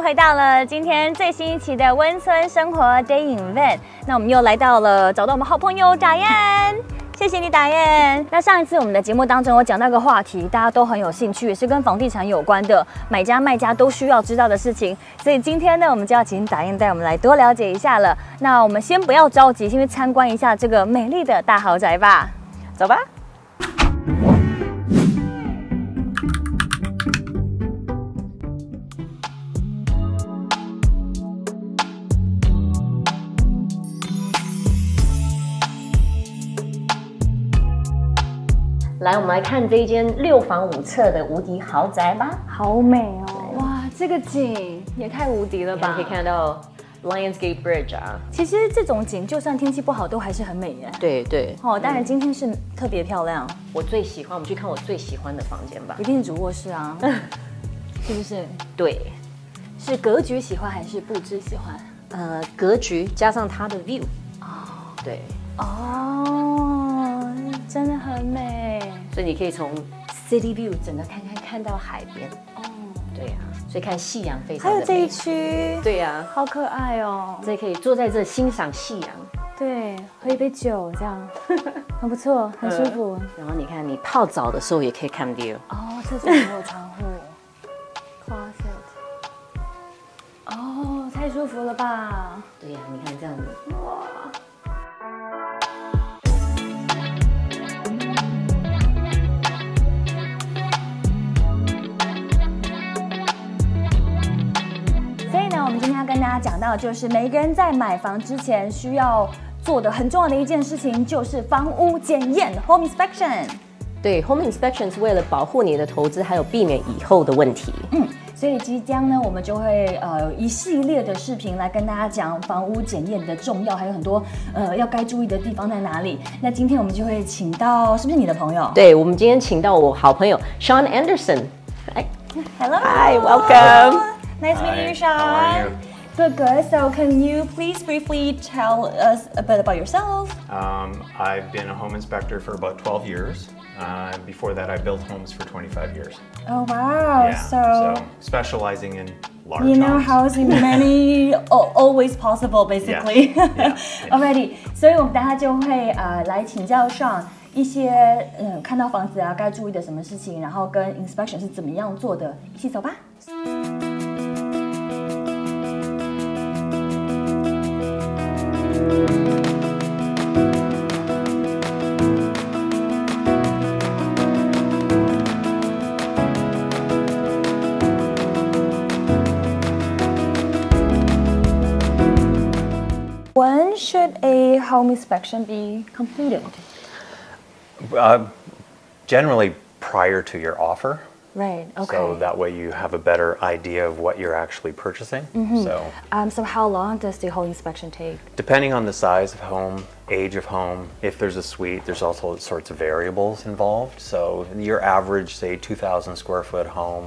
迎回到了今天最新一期的温村生活 Day in Van。那我们又来到了找到我们好朋友打燕，谢谢你打燕。那上一次我们的节目当中，我讲到个话题，大家都很有兴趣，也是跟房地产有关的，买家卖家都需要知道的事情。所以今天呢，我们就要请打燕带我们来多了解一下了。那我们先不要着急，先去参观一下这个美丽的大豪宅吧，走吧。来，我们来看这一间六房五侧的无敌豪宅吧。好美哦！哇，这个景也太无敌了吧！可以看到 Lionsgate Bridge 啊。其实这种景，就算天气不好，都还是很美耶。对对。哦，当然今天是特别漂亮。我最喜欢，我们去看我最喜欢的房间吧。一定是主卧室啊，是不是？对。是格局喜欢还是布置喜欢？呃，格局加上它的 view。哦。对。哦，真的很美。所以你可以从 city view 整个看看看到海边。哦，对呀，所以看夕阳非常还有这一区，对呀，好可爱哦，这可以坐在这欣赏夕阳，对，喝一杯酒这样，很不错，很舒服。然后你看你泡澡的时候也可以看 view 哦，厕所没有窗户，closet，哦，太舒服了吧？对呀，你看这样子，哇。讲到，就是每个人在买房之前需要做的很重要的一件事情，就是房屋检验 （home inspection）。对，home inspection 是为了保护你的投资，还有避免以后的问题。嗯，所以即将呢，我们就会呃一系列的视频来跟大家讲房屋检验的重要，还有很多呃要该注意的地方在哪里。那今天我们就会请到，是不是你的朋友？对，我们今天请到我好朋友 Sean Anderson。哎，Hello，Hi，Welcome，Nice meeting you, Sean. Good, good. So, can you please briefly tell us a bit about yourself? Um, I've been a home inspector for about 12 years. Uh, before that, I built homes for 25 years. Oh, wow. Yeah, so, so specializing in large You know, homes. housing many, always possible, basically. Yeah, yeah, yeah. Already. 所以我们等下就会呃来请教上一些嗯看到房子啊该注意的什么事情，然后跟 inspection 是怎么样做的，一起走吧。 Should a home inspection be completed? Uh, generally prior to your offer. Right. Okay. So that way you have a better idea of what you're actually purchasing. Mm -hmm. So. Um, so how long does the whole inspection take? Depending on the size of home, age of home, if there's a suite, there's also sorts of variables involved. So your average, say, 2,000 square foot home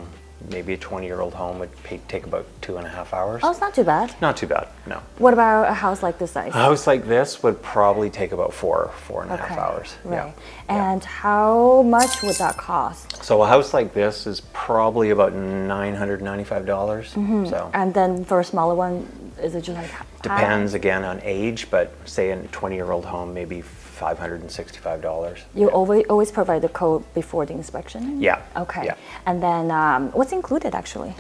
maybe a 20 year old home would pay, take about two and a half hours. Oh, it's not too bad. Not too bad, no. What about a house like this size? A house like this would probably take about four, four and a half okay. hours. Right. Yeah. And yeah. how much would that cost? So a house like this is probably about 995. dollars mm -hmm. So. And then for a smaller one, is it just like Depends again on age, but say in a 20 year old home, maybe $565. You yeah. always, always provide the code before the inspection? Yeah. Okay. Yeah. And then um, what's included actually?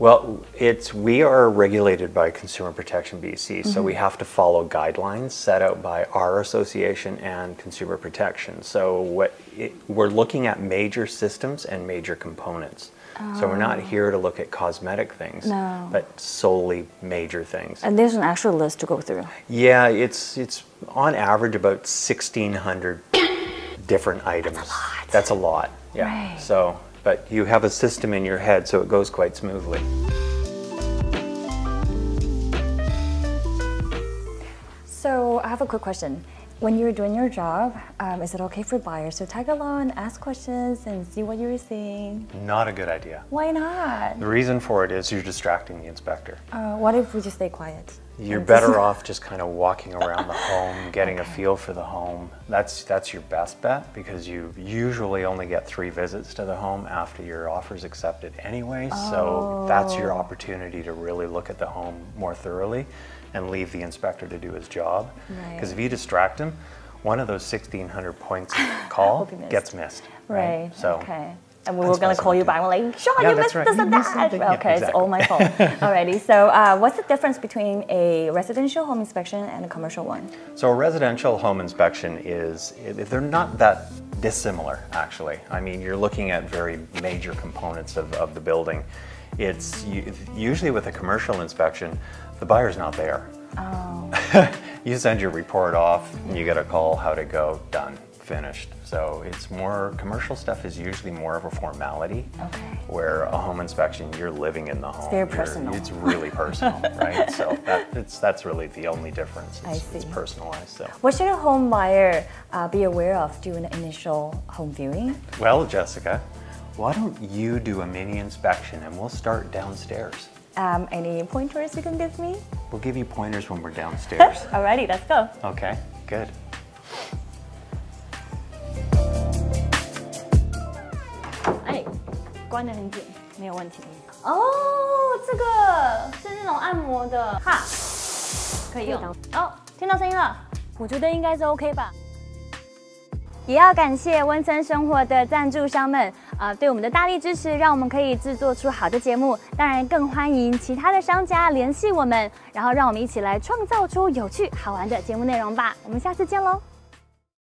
Well, it's we are regulated by Consumer Protection BC, mm -hmm. so we mm-hmm. have to follow guidelines set out by our association and Consumer Protection. So what it, we're looking at major systems and major components. So we're not here to look at cosmetic things, no. but solely major things. And there's an actual list to go through. Yeah, it's it's on average about 1,600 different items. That's a lot. That's a lot. Yeah. Right. So, but you have a system in your head, so it goes quite smoothly. So I have a quick question when you're doing your job, um, is it okay for buyers to tag along, ask questions, and see what you're seeing? Not a good idea. Why not? The reason for it is you're distracting the inspector. Uh, what if we just stay quiet? You're better off just kind of walking around the home, getting a feel for the home. That's that's your best bet because you usually only get three visits to the home after your offer is accepted anyway. So that's your opportunity to really look at the home more thoroughly and leave the inspector to do his job. Because if you distract him, one of those 1,600 points call missed. gets missed. Right. So okay. And we were gonna call you back. We're like, Shawn, Yeah, you missed right. this and that. something. Yeah, okay, it's all my fault. Alrighty. So, uh, what's the difference between a residential home inspection and a commercial one? So a residential home inspection is, they're not that dissimilar, actually. I mean, you're looking at very major components of, of the building. It's usually with a commercial inspection, the buyer's not there. Oh. you send your report off, and you get a call, how to go, done, finished. So it's more, commercial stuff is usually more of a formality. Okay. Where a home inspection, you're living in the home. It's very You're- personal. It's really personal, right? So that, it's, that's really the only difference. I It's, it's see. personalized. So. What should a home buyer uh, be aware of during the initial home viewing? Well, Jessica, why don't you do a mini inspection and we'll start downstairs? Um, any pointers you can give me? We'll give you pointers when we're downstairs. Alrighty, let's go. okay, good. 关得很紧，没有问题。哦，这个是那种按摩的，哈，可以用。哦，听到声音了，我觉得应该是 OK 吧。也要感谢温森生活的赞助商们啊、对我们的大力支持，让我们可以制作出好的节目。当然，更欢迎其他的商家联系我们，然后让我们一起来创造出有趣好玩的节目内容吧。我们下次见喽！